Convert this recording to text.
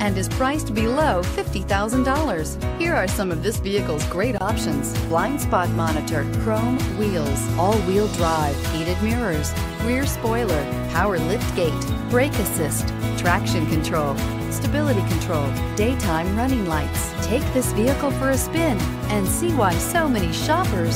and is priced below $50,000. Here are some of this vehicle's great options. Blind spot monitor, chrome wheels, all-wheel drive, heated mirrors, rear spoiler, power lift gate, brake assist, traction control, stability control, daytime running lights. Take this vehicle for a spin and see why so many shoppers